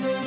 World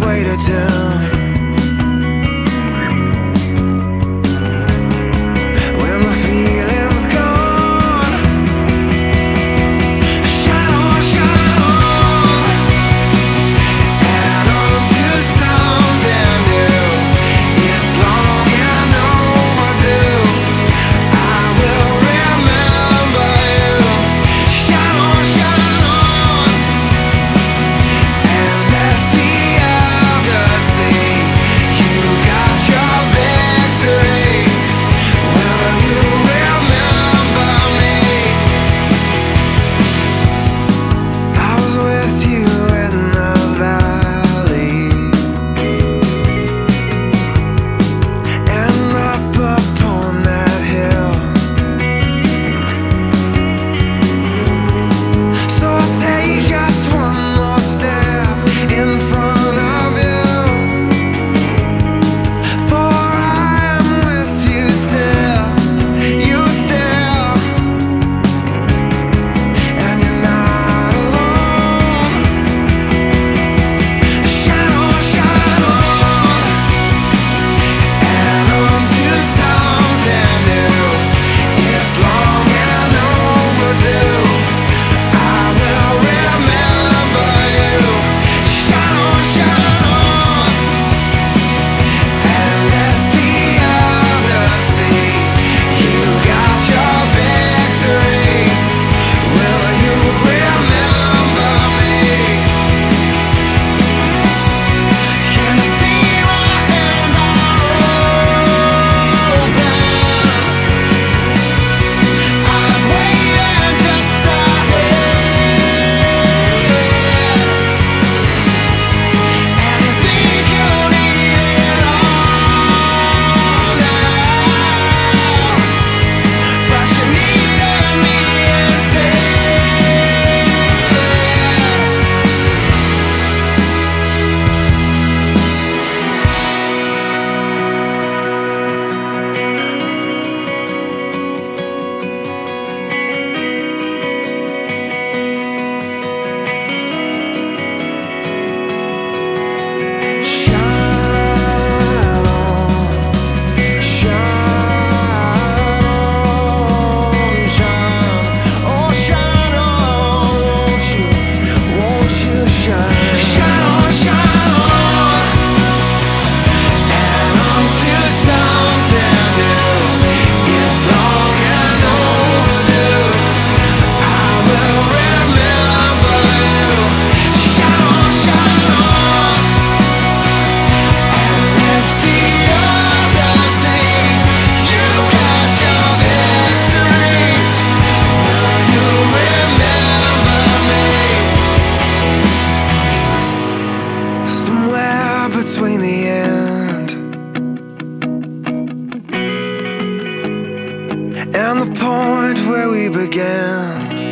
way to do around the point where we began.